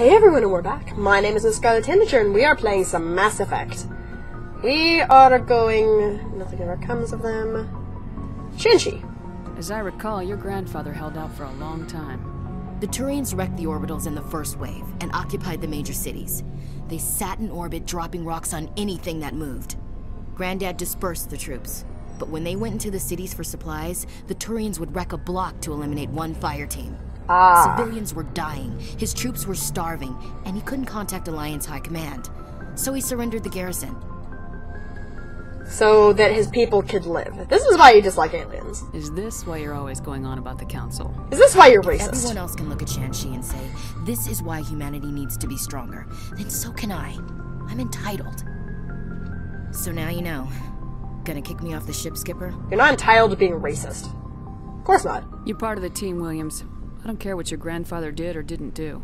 Hey everyone, and we're back. My name is Miss Scarlet Tanager, and we are playing some Mass Effect. We are going... Nothing ever comes of them. Shanxi. As I recall, your grandfather held out for a long time. The Turians wrecked the orbitals in the first wave and occupied the major cities. They sat in orbit, dropping rocks on anything that moved. Granddad dispersed the troops. But when they went into the cities for supplies, the Turians would wreck a block to eliminate one fire team. Ah. Civilians were dying, his troops were starving, and he couldn't contact Alliance High Command. So he surrendered the garrison. So that his people could live. This is why you dislike aliens. Is this why you're always going on about the Council? Is this why you're racist? Everyone else can look at Shanxi and say, this is why humanity needs to be stronger. Then so can I. I'm entitled. So now you know. Gonna kick me off the ship, Skipper? You're not entitled to being racist. Of course not. You're part of the team, Williams. I don't care what your grandfather did or didn't do.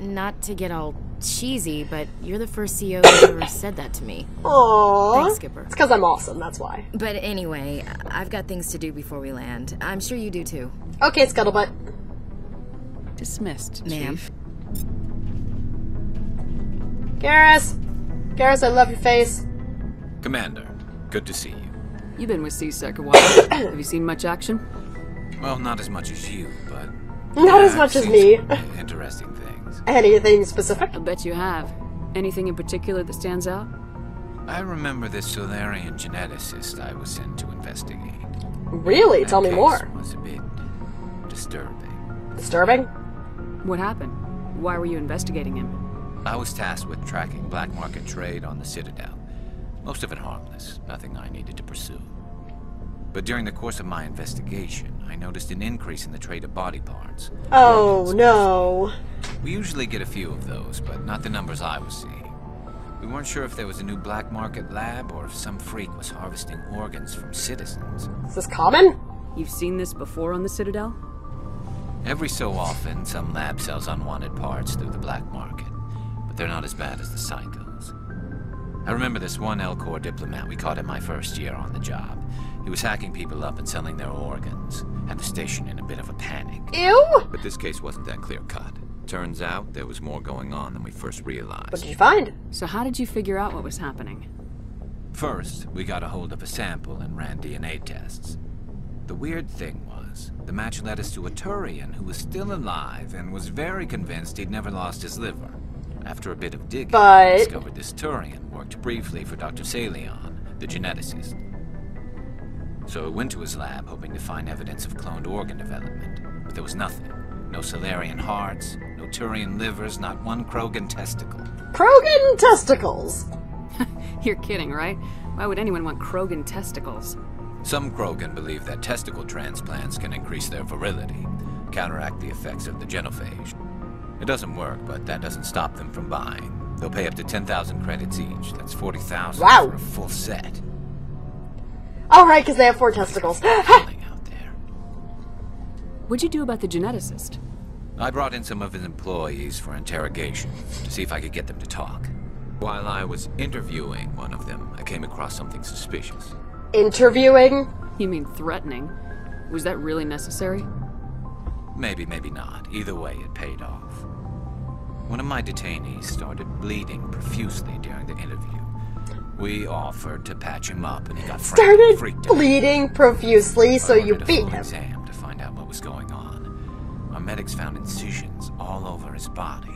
Not to get all cheesy, but you're the first CO who ever said that to me. Aww. Thanks, Skipper. It's because I'm awesome, that's why. But anyway, I've got things to do before we land. I'm sure you do too. Okay, Scuttlebutt. Dismissed, Ma'am. Chief. Garrus! Garrus, I love your face. Commander, good to see you. You've been with C-Sec a while. Have you seen much action? Well, not as much as you, but... Not yeah, as uh, much as me. Interesting things. Anything specific? I bet you have. Anything in particular that stands out? I remember this Salarian geneticist I was sent to investigate. Really? That Tell me case more. was a bit disturbing. Disturbing? What happened? Why were you investigating him? I was tasked with tracking black market trade on the Citadel. Most of it harmless, nothing I needed to pursue. But during the course of my investigation, I noticed an increase in the trade of body parts. Oh no. We usually get a few of those, but not the numbers I was seeing. We weren't sure if there was a new black market lab or if some freak was harvesting organs from citizens. Is this common? You've seen this before on the Citadel? Every so often, some lab sells unwanted parts through the black market, but they're not as bad as the psychos. I remember this one Elcor diplomat we caught in my first year on the job. He was hacking people up and selling their organs, had the station in a bit of a panic. Ew! But this case wasn't that clear cut. Turns out there was more going on than we first realized. What realized. did you find? So how did you figure out what was happening? First, we got a hold of a sample and ran DNA tests. The weird thing was, the match led us to a Turian who was still alive and was very convinced he'd never lost his liver. After a bit of digging, But- we discovered this Turian worked briefly for Dr. Saleon, the geneticist. So I went to his lab hoping to find evidence of cloned organ development, but there was nothing. No Salarian hearts, no Turian livers, not one Krogan testicle. Krogan testicles. You're kidding, right? Why would anyone want Krogan testicles? Some Krogan believe that testicle transplants can increase their virility, counteract the effects of the genophage. It doesn't work, but that doesn't stop them from buying. They'll pay up to 10,000 credits each. That's 40,000 Wow. for a full set. Oh, right, because they have four testicles. Out there. What'd you do about the geneticist? I brought in some of his employees for interrogation to see if I could get them to talk. While I was interviewing one of them, I came across something suspicious. Interviewing? You mean threatening? Was that really necessary? Maybe, maybe not. Either way, it paid off. One of my detainees started bleeding profusely during the interview. We offered to patch him up, and he got Started freaked out. bleeding profusely, so I you ordered a beat full him. exam to find out what was going on. Our medics found incisions all over his body,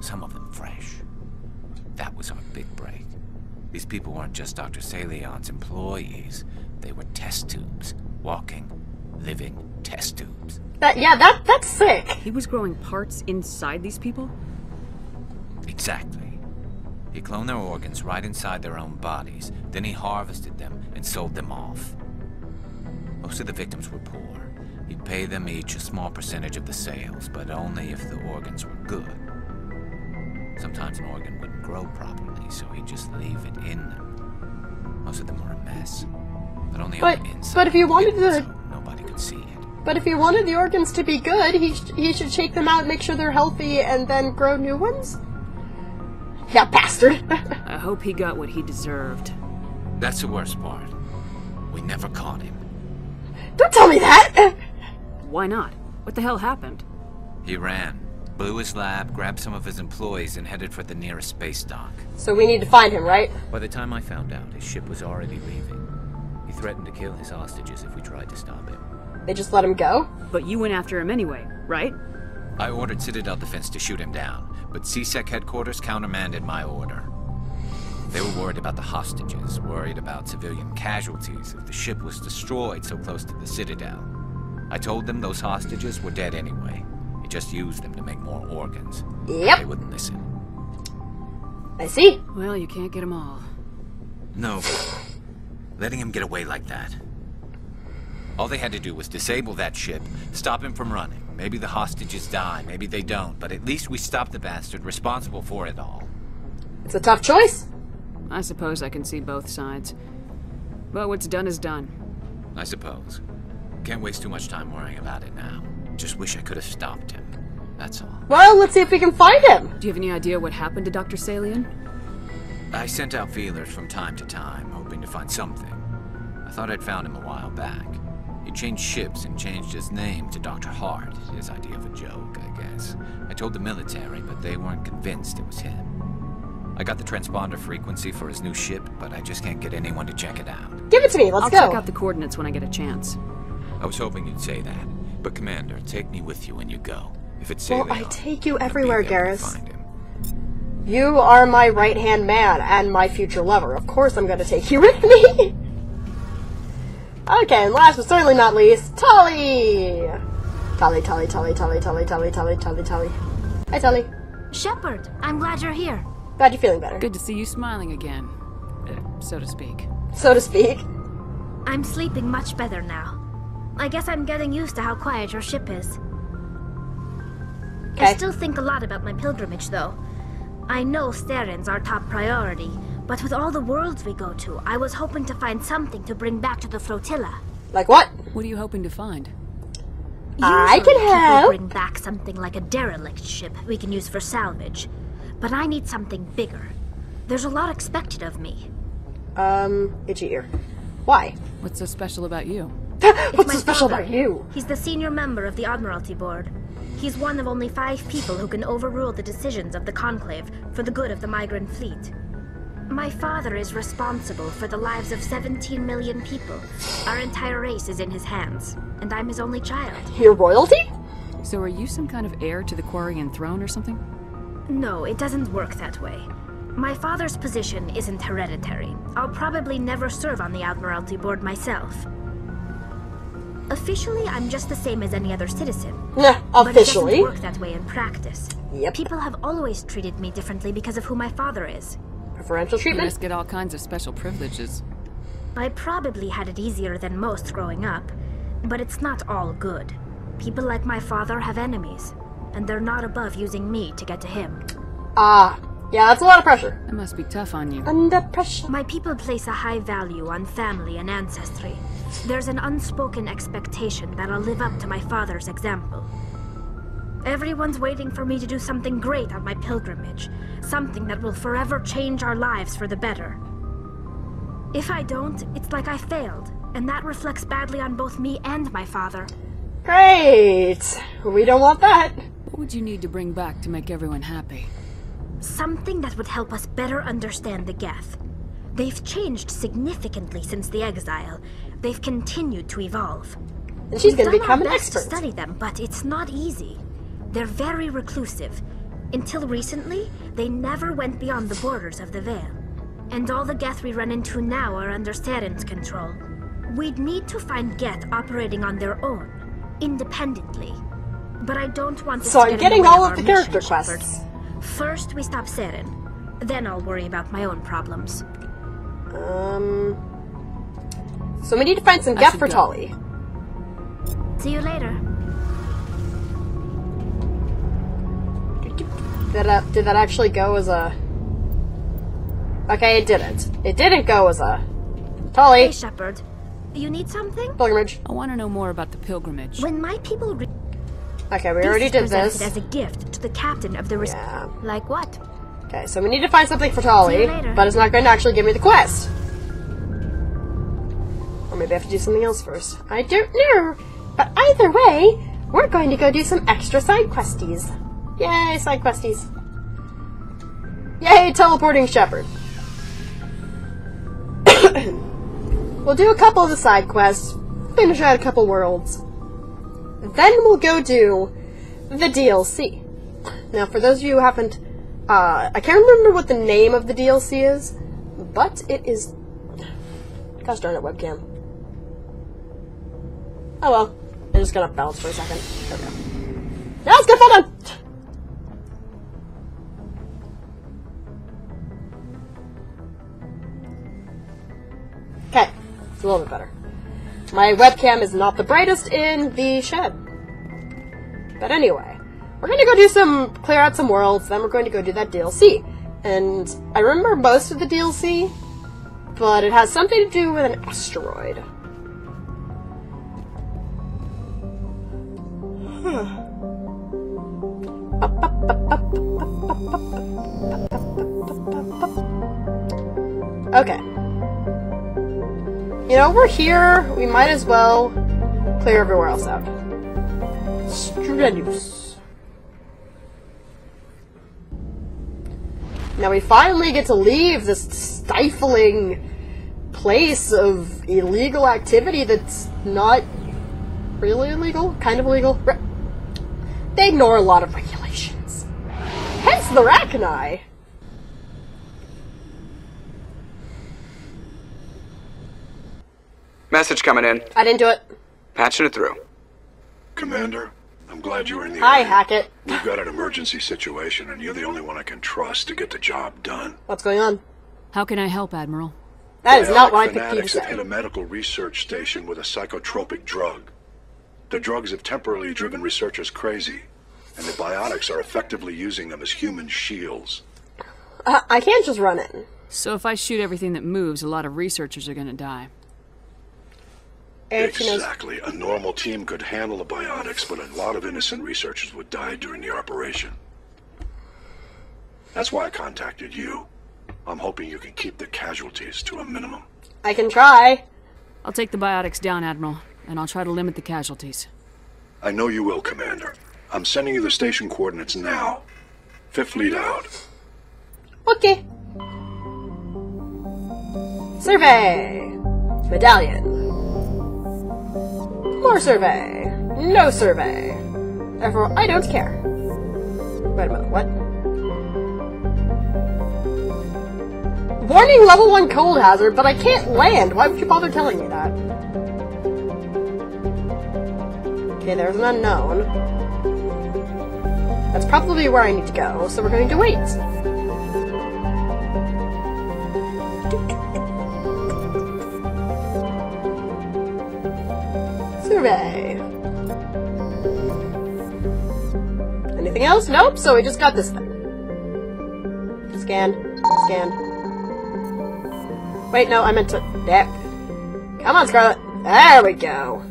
some of them fresh. That was our big break. These people weren't just Dr. Saleon's employees. They were test tubes. Walking, living test tubes. That yeah, that that's sick. He was growing parts inside these people? Exactly. He cloned their organs right inside their own bodies. Then he harvested them and sold them off. Most of the victims were poor. He'd pay them each a small percentage of the sales, but only if the organs were good. Sometimes an organ wouldn't grow properly, so he'd just leave it in them. Most of them were a mess. But only But- on the inside. but if you wanted so Nobody could see it. But if he wanted the organs to be good, he sh- he should shake them out, make sure they're healthy, and then grow new ones. Yeah, bastard. I hope he got what he deserved. That's the worst part. We never caught him. Don't tell me that. Why not? What the hell happened? He ran. blew his lab, grabbed some of his employees, and headed for the nearest space dock. So we need to find him, right? By the time I found out, his ship was already leaving. He threatened to kill his hostages if we tried to stop him. They just let him go? But you went after him anyway, right? I ordered Citadel Defense to shoot him down, but C-Sec headquarters countermanded my order. They were worried about the hostages, worried about civilian casualties if the ship was destroyed so close to the Citadel. I told them those hostages were dead anyway. He just used them to make more organs. Yep. They wouldn't listen. I see. Well, you can't get them all. No. Letting him get away like that. All they had to do was disable that ship, stop him from running. Maybe the hostages die, maybe they don't, but at least we stop the bastard responsible for it all. It's a tough choice. I suppose I can see both sides. But what's done is done. I suppose. Can't waste too much time worrying about it now. Just wish I could have stopped him. That's all. Well, let's see if we can find him. Do you have any idea what happened to Dr. Saleon? I sent out feelers from time to time, hoping to find something. I thought I'd found him a while back. He changed ships and changed his name to Dr. Hart, his idea of a joke, I guess. I told the military, but they weren't convinced it was him. I got the transponder frequency for his new ship, but I just can't get anyone to check it out. Give it to me. Let's I'll go. check out the coordinates when I get a chance. I was hoping you'd say that. But Commander, take me with you when you go. If it's Well, Saleon, I take you everywhere, there Garrus. You are my right hand man and my future lover. Of course, I'm going to take you with me. okay, and last but certainly not least, Tali. Tali, Tali, Tali, Tali, Tali, Tali, Tali, Tali, Tali. Hi, Tali. Shepard, I'm glad you're here. Glad you're feeling better, Good to see you smiling again, uh, so to speak. so to speak. I'm sleeping much better now. I guess I'm getting used to how quiet your ship is. I still think a lot about my pilgrimage, though. I know Saren's our top priority, but with all the worlds we go to, I was hoping to find something to bring back to the flotilla. Like what? What are you hoping to find? I Usually can people help. bring back something like a derelict ship we can use for salvage, but I need something bigger. There's a lot expected of me. Um, itchy ear. Why? What's so special about you? What's so special father. about you? He's the senior member of the Admiralty Board. He's one of only five people who can overrule the decisions of the Conclave for the good of the migrant fleet. My father is responsible for the lives of 17 million people. Our entire race is in his hands, and I'm his only child. Your royalty? So are you some kind of heir to the Quarian throne or something? No, it doesn't work that way. My father's position isn't hereditary. I'll probably never serve on the Admiralty Board myself. Officially, I'm just the same as any other citizen. Yeah, Nah, But it doesn't work that way in practice. Yep. People have always treated me differently because of who my father is. Preferential You must get all kinds of special privileges. I probably had it easier than most growing up, but it's not all good. People like my father have enemies, and they're not above using me to get to him. Ah, yeah, that's a lot of pressure. That must be tough on you. Under pressure. My people place a high value on family and ancestry. There's an unspoken expectation that I'll live up to my father's example. Everyone's waiting for me to do something great on my pilgrimage, something that will forever change our lives for the better. If I don't, it's like I failed, and that reflects badly on both me and my father. Great. We don't want that. What would you need to bring back to make everyone happy? Something that would help us better understand the Geth. They've changed significantly since the exile. They've continued to evolve. And she's We've gonna done become our an best to expert. study them, but it's not easy. They're very reclusive. Until recently, they never went beyond the borders of the Veil. And all the Geth we run into now are under Saren's control. We'd need to find Geth operating on their own, independently. But I don't want this So to I'm get getting all of of the character mission, quests. First, we stop Saren. Then I'll worry about my own problems. Um. So we need to find some Geth for go. Tali. See you later. Did that, uh, did that actually go as a. Okay, it didn't. It didn't go as a. Tali. Hey, Shepard. You need something? Pilgrimage. I want to know more about the pilgrimage. When my people re- Okay, we this already did presented this. as a gift to the captain of the Yeah. Like what? Okay, so we need to find something for See Tali, you later. but it's not going to actually give me the quest. Or maybe I have to do something else first. I don't know. But either way, we're going to go do some extra side questies. Yay, side questies. Yay, teleporting shepherd. we'll do a couple of the side quests, finish out a couple worlds. Then we'll go do the DLC. Now, for those of you who haven't, uh, I can't remember what the name of the DLC is, but it is. Gosh darn it, webcam. Oh well, I'm just gonna bounce for a second. There we go. Now it's good, hold on! It's a little bit better. My webcam is not the brightest in the shed. But anyway, we're gonna go do some, clear out some worlds, then we're going to go do that DLC. And I remember most of the DLC, but it has something to do with an asteroid. Okay. You know, we're here, we might as well clear everywhere else out. Strenuous. Now we finally get to leave this stifling place of illegal activity that's not really illegal, kind of illegal. They ignore a lot of regulations. Hence the Rachni. Message coming in. I didn't do it. Patching it through. Commander, I'm glad you're in the Hi, area. Hackett. We've got an emergency situation, and you're the only one I can trust to get the job done. What's going on? How can I help, Admiral? That is not Biotic what I picked you to fanatics have say. hit a medical research station with a psychotropic drug. The drugs have temporarily driven researchers crazy, and the biotics are effectively using them as human shields. Uh, I can't just run in. So if I shoot everything that moves, a lot of researchers are gonna die. And. Exactly. A normal team could handle the biotics, but a lot of innocent researchers would die during the operation. That's why I contacted you. I'm hoping you can keep the casualties to a minimum. I can try. I'll take the biotics down, Admiral, and I'll try to limit the casualties. I know you will, Commander. I'm sending you the station coordinates now. Fifth lead out. Okay. Survey. Medallion. More survey. No survey. Therefore, I don't care. Wait a minute, what? Warning level 1 cold hazard, but I can't land. Why would you bother telling me that? Okay, there's an unknown. That's probably where I need to go, so we're going to wait. Survey. Anything else? Nope, so we just got this thing. Scan. Scan. Wait, no, I meant to... There. Come on, Scarlet. There we go.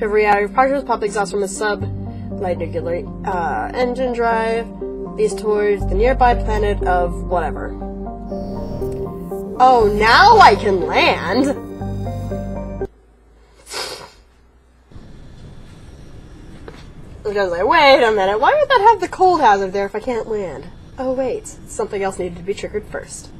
Every hour, partials pop exhaust from a sub nuclear uh, engine drive these towards the nearby planet of whatever. Oh, now I can land! I was like, wait a minute, why would that have the cold hazard there if I can't land? Oh wait, something else needed to be triggered first.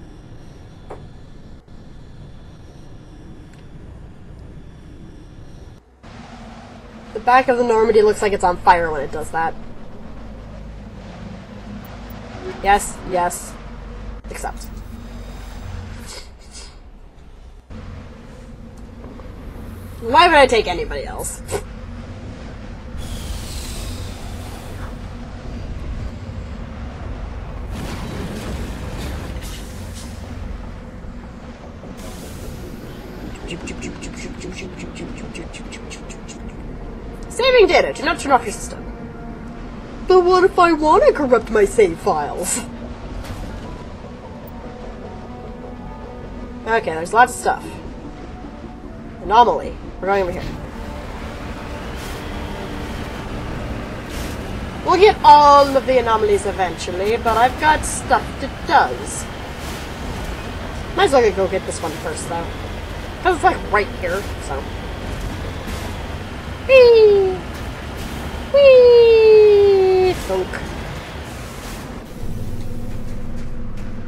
The back of the Normandy looks like it's on fire when it does that. Yes, yes. Accept. Why would I take anybody else? Saving data. Do not turn off your system. But what if I want to corrupt my save files? Okay, there's lots of stuff. Anomaly. We're going over here. We'll get all of the anomalies eventually, but I've got stuff that does. Might as well go get this one first, though. Because it's like right here, so. Whee! Whee! Thunk.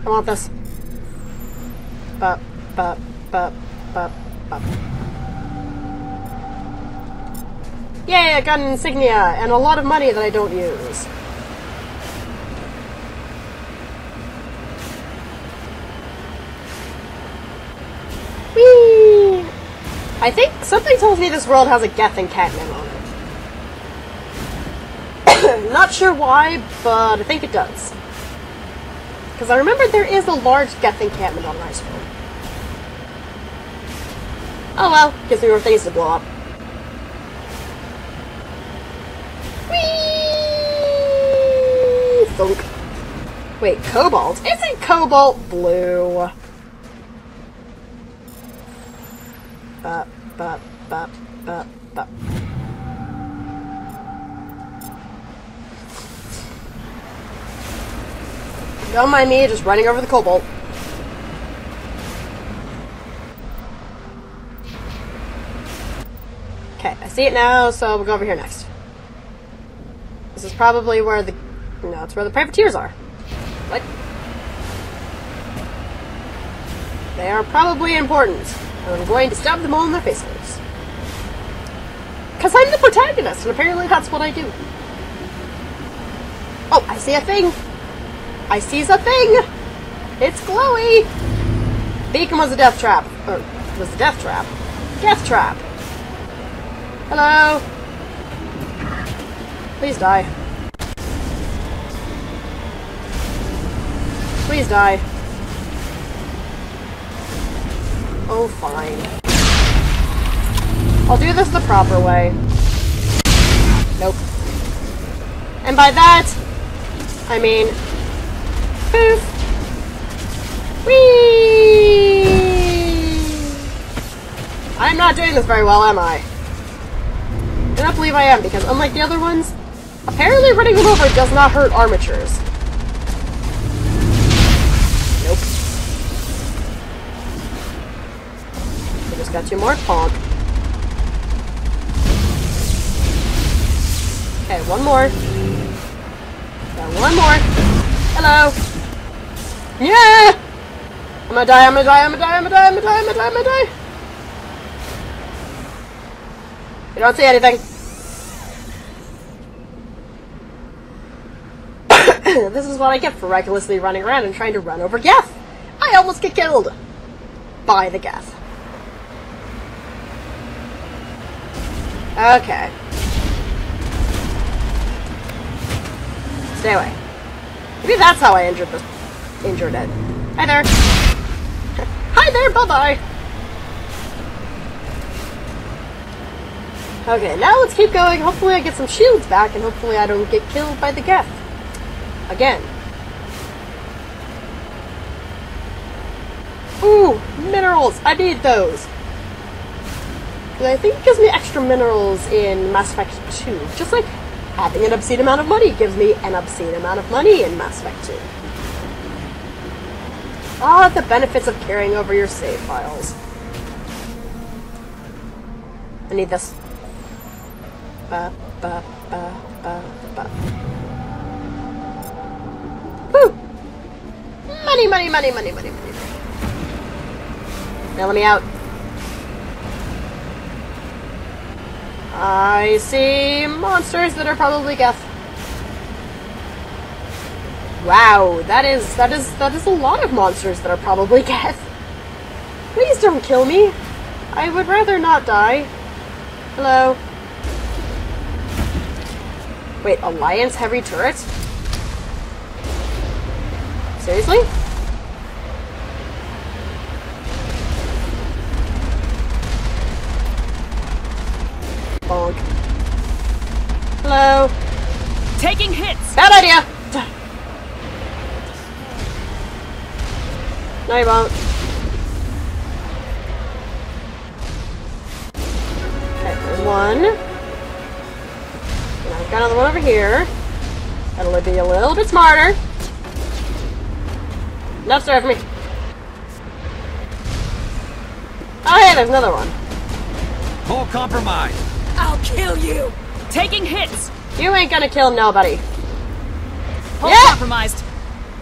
I want this. Bop, bop, bop, bop, bop. Yay, I got an insignia and a lot of money that I don't use. Whee! I think something tells me this world has a Geth and encampment on it. Not sure why, but I think it does. Because I remember there is a large Geth encampment on Iceworld. Oh well, gives me more things to blow up. Whee! Thunk. Wait, cobalt? Isn't cobalt blue? Bup, bup. Don't mind me just running over the cobalt. Okay, I see it now, so we'll go over here next. This is probably where the... No, it's where the privateers are. What? They are probably important. I'm going to stab them all in their faces. Because I'm the protagonist, and apparently that's what I do. Oh, I see a thing! I sees a thing! It's glowy! Beacon was a death trap. Or, was a death trap. Death trap! Hello? Please die. Please die. Oh, fine. I'll do this the proper way. Nope. And by that, I mean... Poof! Whee! I'm not doing this very well, am I? I don't believe I am, because unlike the other ones, apparently running them over does not hurt armatures. Got two more. Ponk. Okay, one more. Got one more. Hello. Yeah! I'm gonna die, I'm gonna die, I'm gonna die, I'm gonna die, I'm gonna die, I'm gonna die, I'm gonna die. You don't see anything. this is what I get for recklessly running around and trying to run over Geth. I almost get killed by the Geth. Okay. Stay away. Maybe that's how I injured this injured it. Hi there. Hi there, bye-bye. Okay, now let's keep going. Hopefully I get some shields back and hopefully I don't get killed by the Geth. Again. Ooh, minerals! I need those! I think it gives me extra minerals in Mass Effect 2. Just like having an obscene amount of money gives me an obscene amount of money in Mass Effect 2. Ah, the benefits of carrying over your save files. I need this. Ba, ba, ba, ba, ba. Woo! Money, money, money, money, money, money. Now let me out. I see monsters that are probably Geth. Wow, that is that is that is a lot of monsters that are probably Geth. Please don't kill me. I would rather not die. Hello. Wait, Alliance heavy turret? Seriously? Bonk. Hello. Taking hits! Bad idea! No, you won't. Okay, one. And I've got another one over here. That'll be a little bit smarter. Enough serve for me. Oh, hey, there's another one. Full compromise. I'll kill you! Taking hits! You ain't gonna kill nobody. Hold yeah. compromised.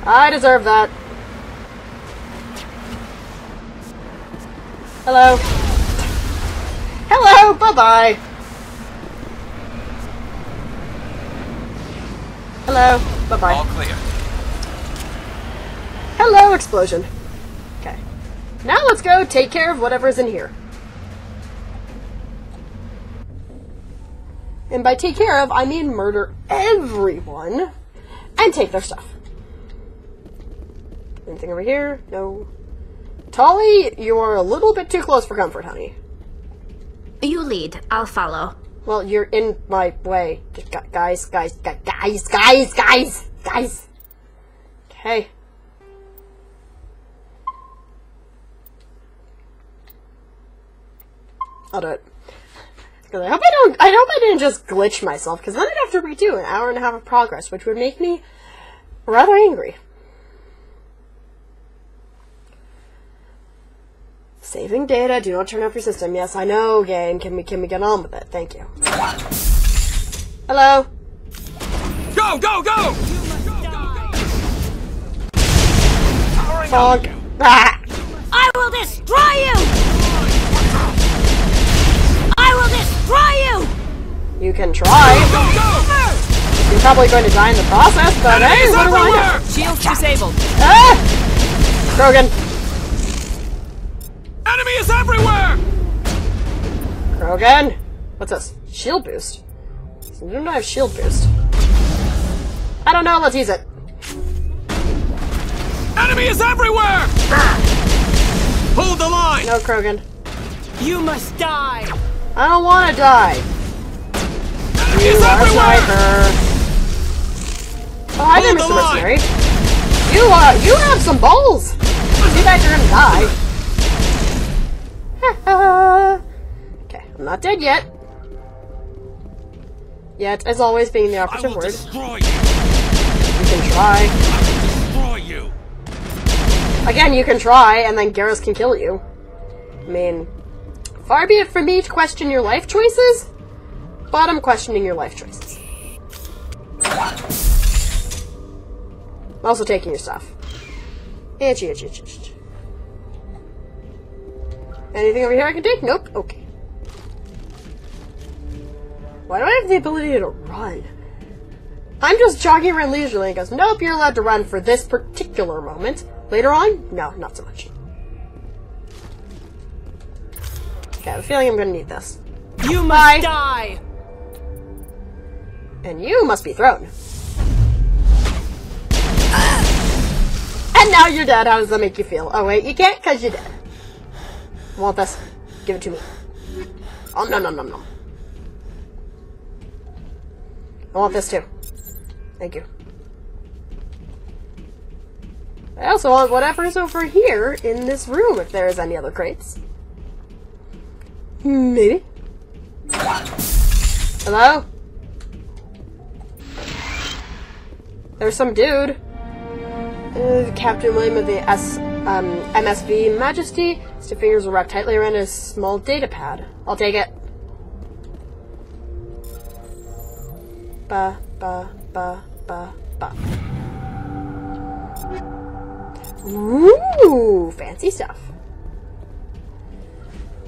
I deserve that. Hello. Hello, bye-bye. Hello, bye-bye. All clear. Hello, explosion. Okay. Now let's go take care of whatever's in here. And by take care of, I mean murder everyone and take their stuff. Anything over here? No. Tali, you are a little bit too close for comfort, honey. You lead. I'll follow. Well, you're in my way. Guys, guys, gu- guys, guys, guys, guys. Okay. I'll do it. 'Cause I hope I don't. I hope I didn't just glitch myself, because then I'd have to redo an hour and a half of progress, which would make me rather angry. Saving data. Do not turn off your system. Yes, I know, game. Can we can we get on with it? Thank you. Hello. Go, go, go! Fog. Ah! I will destroy you! Will destroy you! You can try. Go, go! You're probably going to die in the process, but hey, Enemies what do I know? everywhere! Shields disabled. Ah! Krogan. Enemy is everywhere! Krogan. What's this? Shield boost. So you don't have shield boost. I don't know. Let's use it. Enemy is everywhere! Hold the line! No, Krogan. You must die. I don't want to die. You is are sniper. Oh, hi there, Mr. Mercenary. You, uh, you have some balls. Too bad you're gonna die. okay, I'm not dead yet. Yet, as always, being the I operative will word. destroy you! You can try. Destroy you! Again, you can try, and then Garrus can kill you. I mean, far be it from me to question your life choices, but I'm questioning your life choices. I'm also taking your stuff. Itchy, itchy, itchy, itchy. Anything over here I can take? Nope. Okay. Why do I have the ability to run? I'm just jogging around leisurely and goes, nope, you're allowed to run for this particular moment. Later on? No, not so much. Okay, I have a feeling I'm gonna need this. You must Bye. die. And you must be thrown. And now you're dead. How does that make you feel? Oh wait, you can't because you're dead. Want this? Give it to me. Oh no no no no. I want this too. Thank you. I also want whatever's over here in this room if there is any other crates. Maybe. Hello? There's some dude. Uh, Captain William of the S, um, MSV Majesty. His fingers are wrapped tightly around his small data pad. I'll take it. Ba, ba, ba, ba, ba. Ooh, fancy stuff.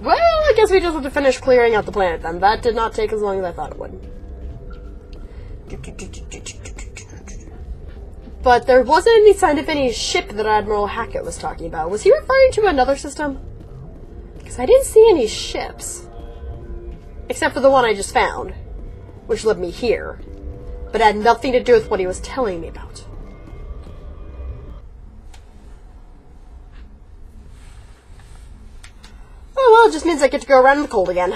Well, I guess we just have to finish clearing out the planet then. That did not take as long as I thought it would. But there wasn't any sign of any ship that Admiral Hackett was talking about. Was he referring to another system? Because I didn't see any ships. Except for the one I just found, which led me here. But had nothing to do with what he was telling me about. Oh well, it just means I get to go around in the cold again.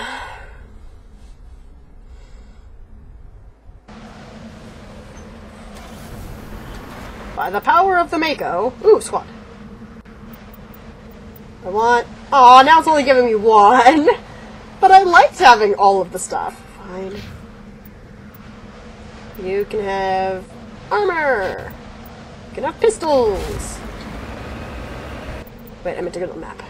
By the power of the Mako. Ooh, squad. I want. Aw, now it's only giving me one. But I liked having all of the stuff. Fine. You can have armor. You can have pistols. Wait, I meant to go to the map.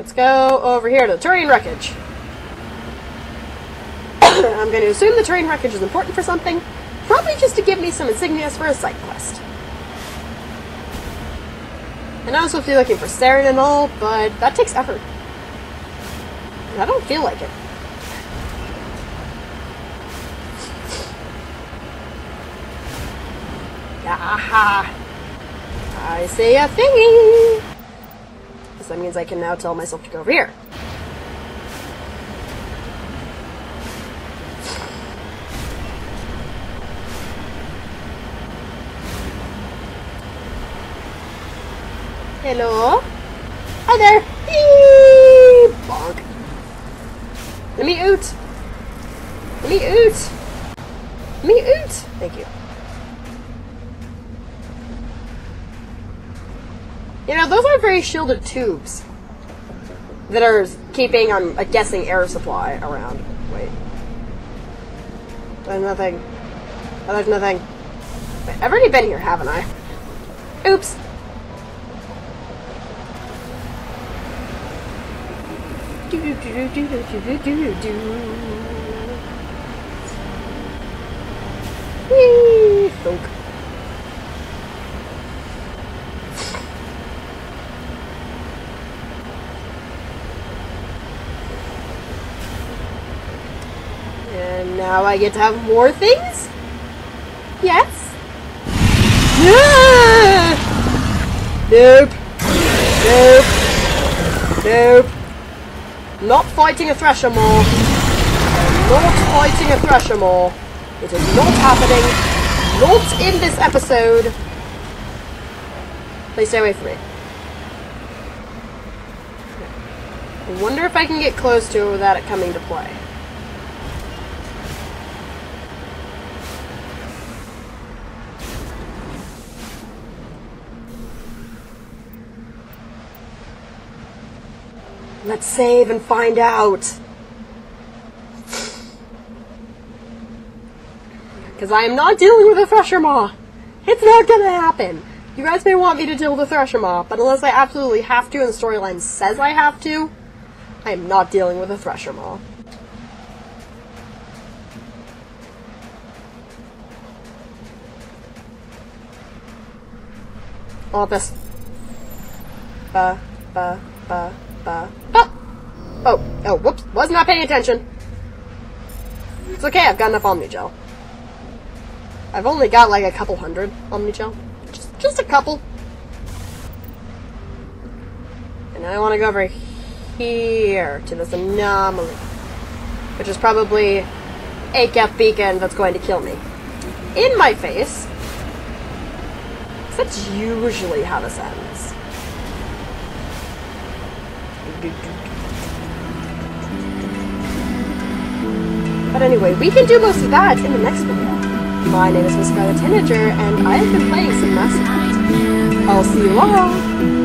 Let's go over here to the terrain wreckage. I'm going to assume the terrain wreckage is important for something. Probably just to give me some insignias for a side quest. And supposed to be looking for Saren and all, but that takes effort. I don't feel like it. Aha! I say a thingy! That means I can now tell myself to go over here. Hello? Hi there! Eee! Bonk. Let me oot! Let me oot! Let me oot! Thank you. You know, those are very shielded tubes that are keeping, I'm guessing, air supply around. Wait. There's nothing. Oh, there's nothing. Wait, I've already been here, haven't I? Oops. And now I get to have more things? Yes? Ah! Nope. Nope. Nope. Not fighting a Thresher Maw. Not fighting a Thresher Maw. It is not happening. Not in this episode. Please stay away from me. I wonder if I can get close to it without it coming to play. Let's save and find out. Because I am not dealing with a Thresher Maw. It's not gonna happen. You guys may want me to deal with a Thresher Maw, but unless I absolutely have to and the storyline says I have to, I am not dealing with a Thresher Maw. Want this. Ba, ba, ba, ba. Oh! Oh, oh, whoops. Was not paying attention. It's okay, I've got enough Omnigel. I've only got like a couple hundred Omnigel. Just, just a couple. And I want to go over here to this anomaly. Which is probably a Geth Beacon that's going to kill me. In my face. That's usually how this ends. But anyway, we can do most of that in the next video. My name is Miss Scarlet Tanager, and I have been playing some Mass Effect. I'll see you all!